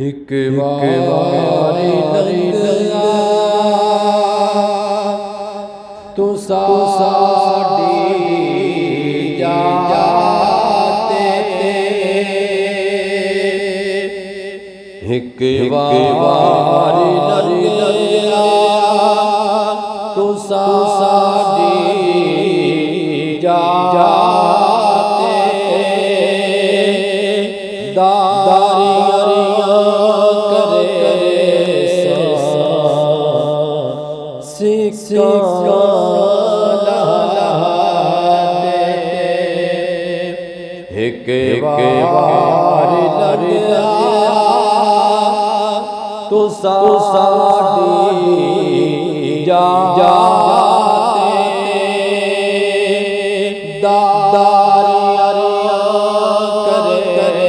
ایک واری لنگا تو ساڑی جاتے ایک واری لنگا تو ساڑی جاتے سکھا ایک جا جاتے داریاں کرے کرے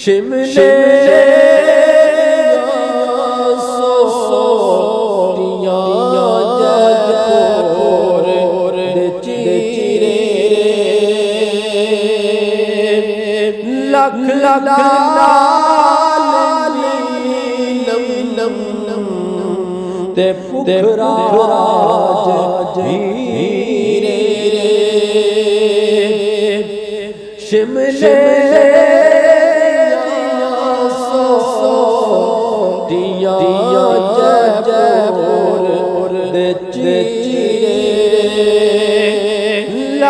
لکھ لال لم لم لم تے پکھرا راج ہیرے شملے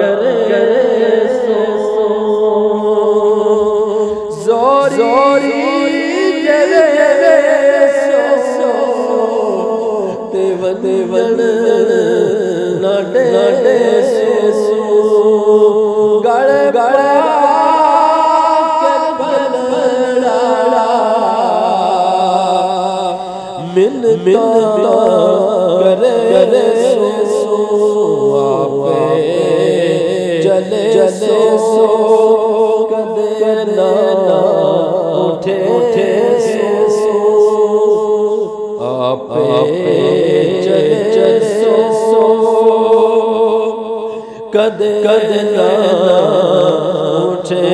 کرے سو زور زوری تے ون ون سو گل گل مل مل کرے سو آپ چلے چلے سو آپ چلے چلے سو کد کد اٹھے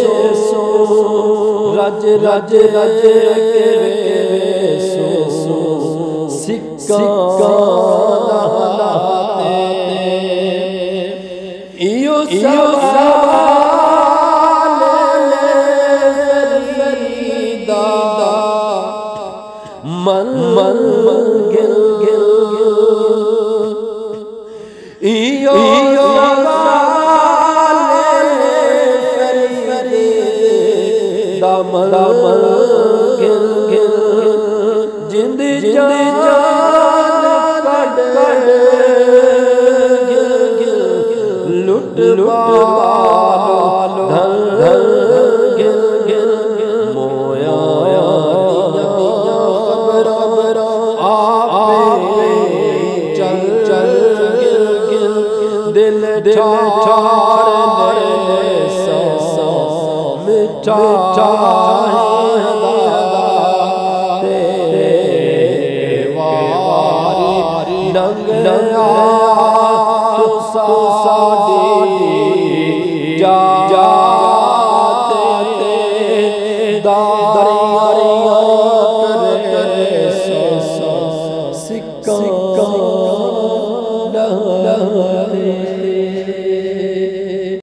سو سو رج رج رج کے سو سو سکا بالو دھر دھل گل گل مویا خبر آپ چل چل گل گل دل چھاڑنے سو سو مٹھا